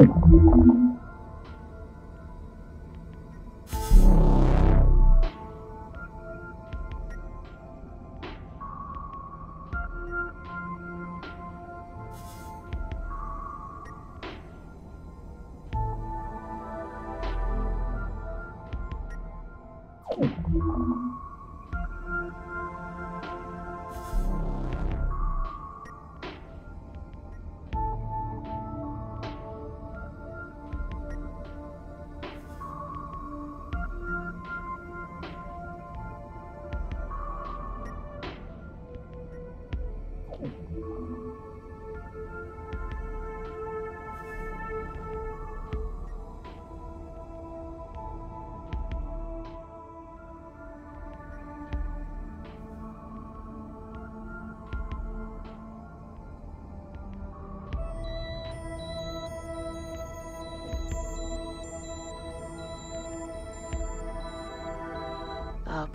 Our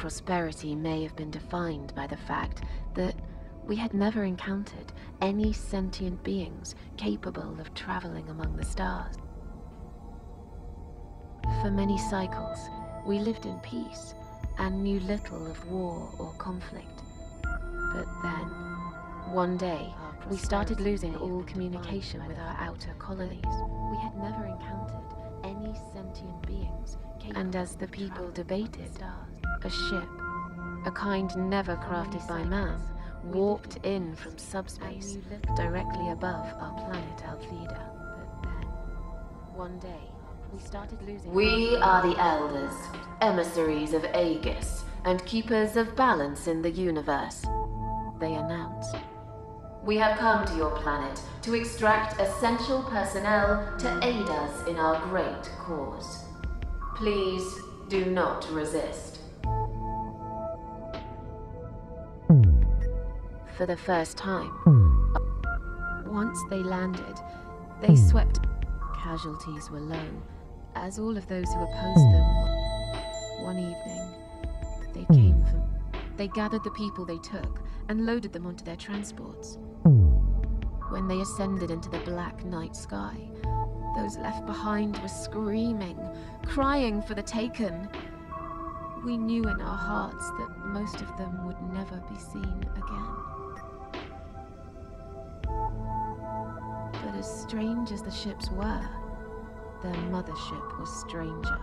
prosperity may have been defined by the fact that we had never encountered any sentient beings capable of traveling among the stars. For many cycles, we lived in peace and knew little of war or conflict. But then, one day, we started losing all communication with our outer colonies. We had never encountered any sentient beings capable And as the people debated, a ship, a kind never crafted by man, warped in from subspace directly above our planet Altheda. But then, one day, we started losing. We are the Elders, emissaries of Aegis, and keepers of balance in the universe. They announced. We have come to your planet to extract essential personnel to aid us in our great cause. Please do not resist. For the first time, once they landed, they hmm. swept. Casualties were low, as all of those who opposed them. Hmm. One evening, they hmm. came from. They gathered the people they took and loaded them onto their transports. When they ascended into the black night sky, those left behind were screaming, crying for the taken. We knew in our hearts that most of them would never be seen again. As strange as the ships were, their mothership was stranger.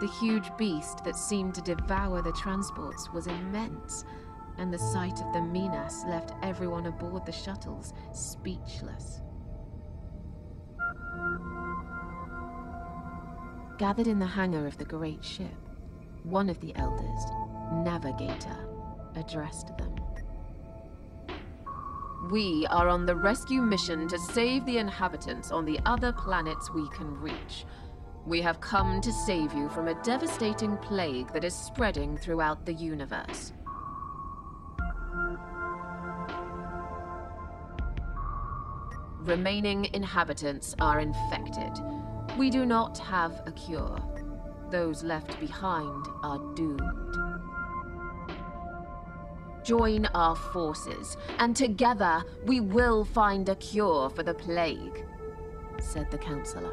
The huge beast that seemed to devour the transports was immense, and the sight of the Minas left everyone aboard the shuttles speechless. Gathered in the hangar of the great ship, one of the elders, Navigator, addressed them. We are on the rescue mission to save the inhabitants on the other planets we can reach. We have come to save you from a devastating plague that is spreading throughout the universe. Remaining inhabitants are infected. We do not have a cure. Those left behind are doomed join our forces, and together we will find a cure for the plague, said the counselor.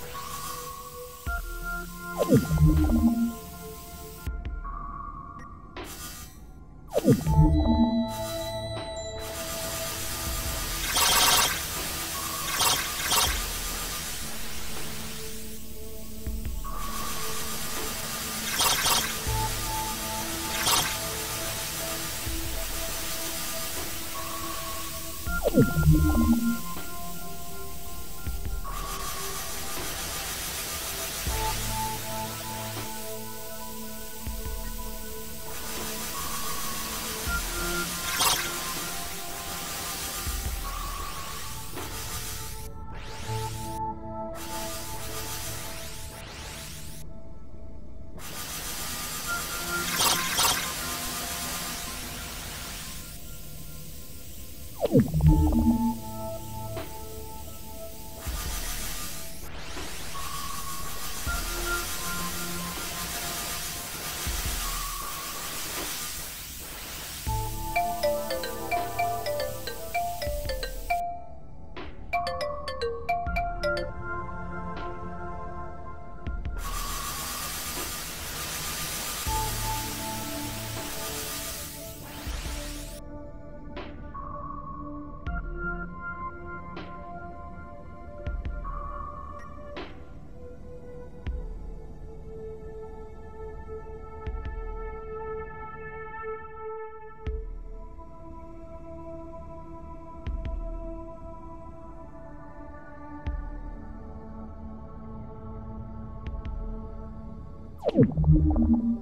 you you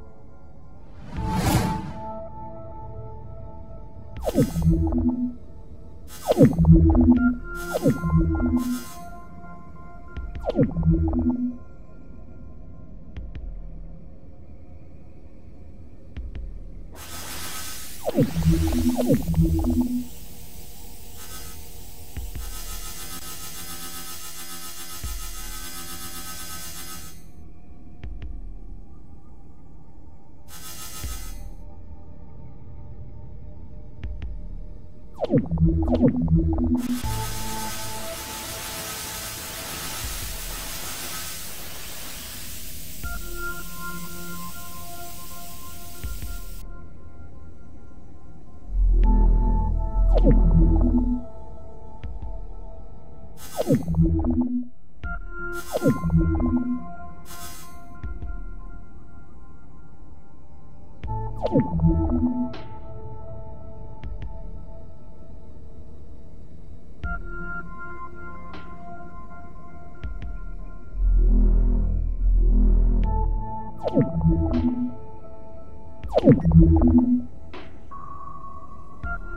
you you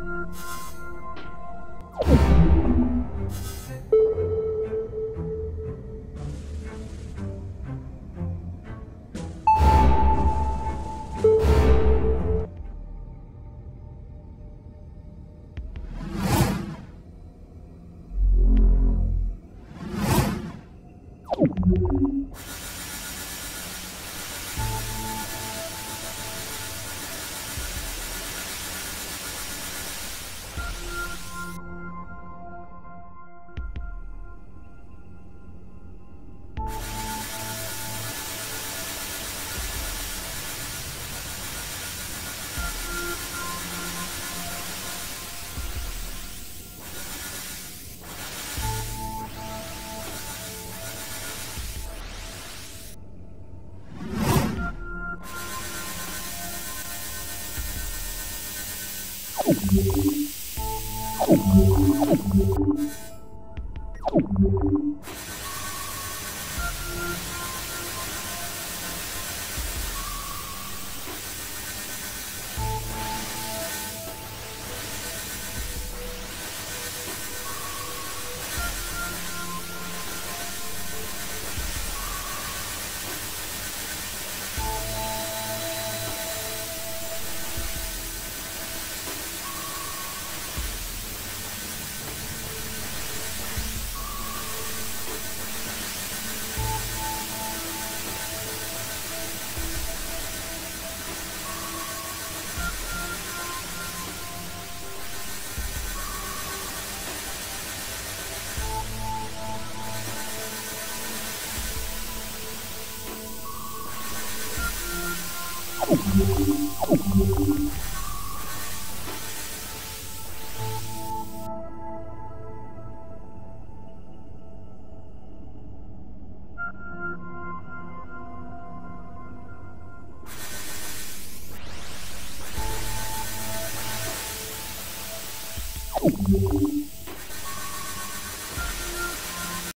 Councillor. Thank you. Oh, my God.